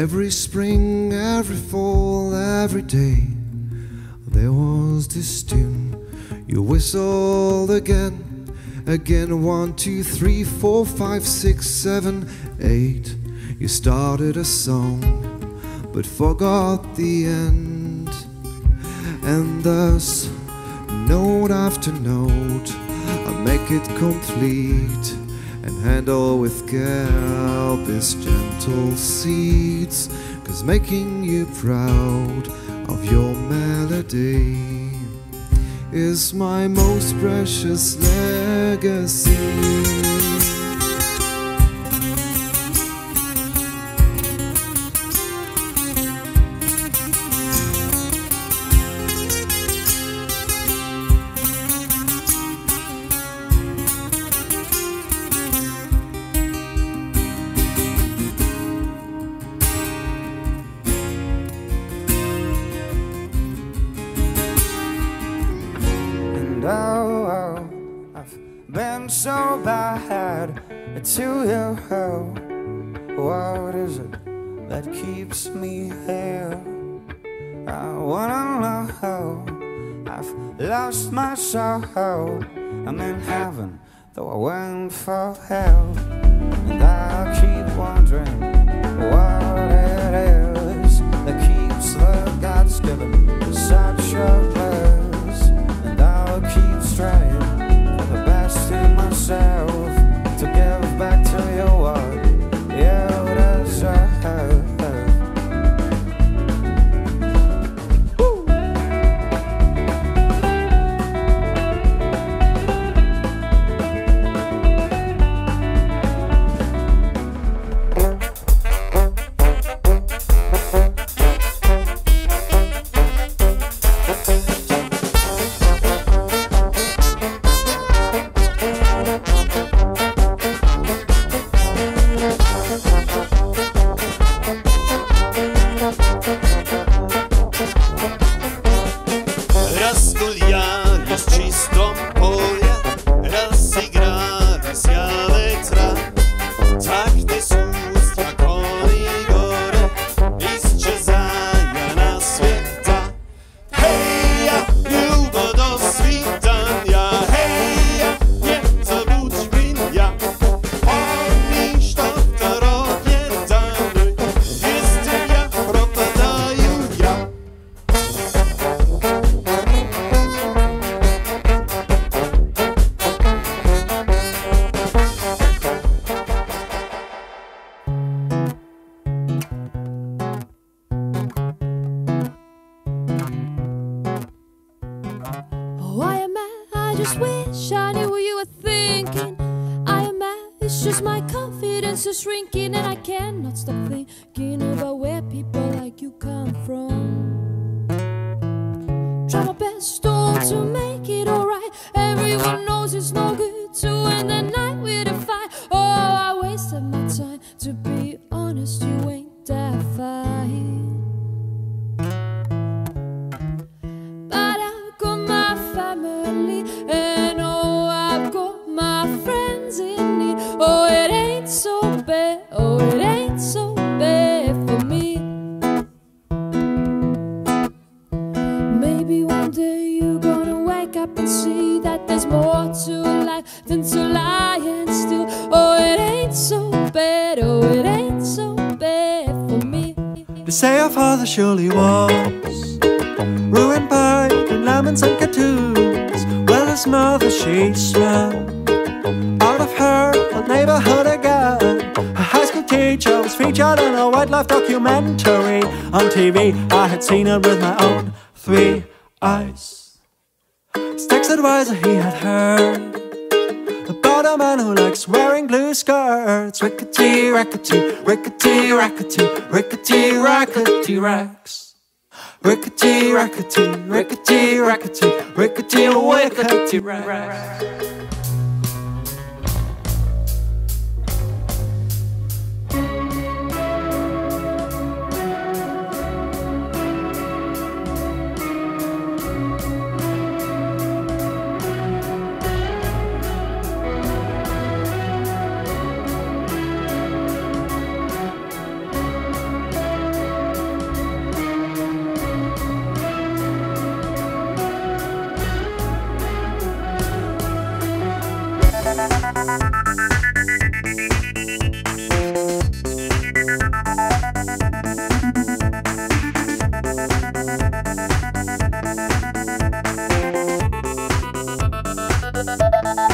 Every spring, every fall, every day, there was this tune. You whistled again, again. One, two, three, four, five, six, seven, eight. You started a song, but forgot the end. And thus, note after note, I make it complete and handle with care these gentle seeds. Cause making you proud of your melody is my most precious legacy. And oh, oh, I've been so bad to you. What is it that keeps me here? I wanna know. I've lost my soul. I'm in heaven, though I went for hell. And I keep wondering what it is that keeps the gods given such a is shrinking, and I cannot stop thinking about where people like you come from. Try my best, all to make it alright. Everyone knows it's no good to end the night with a fight. Surely was ruined by lemons and cartoons. Well, his mother, she swam out of her old neighborhood again. Her high school teacher was featured in a wildlife documentary on TV. I had seen it with my own three eyes. Sticks advisor, he had heard about a man who likes wearing blue skirts. Rickety, rackety, rickety, rackety, rickety, rackety, racks. Rickety, rackety, rickety, rackety, rickety, rickety, racks. Thanks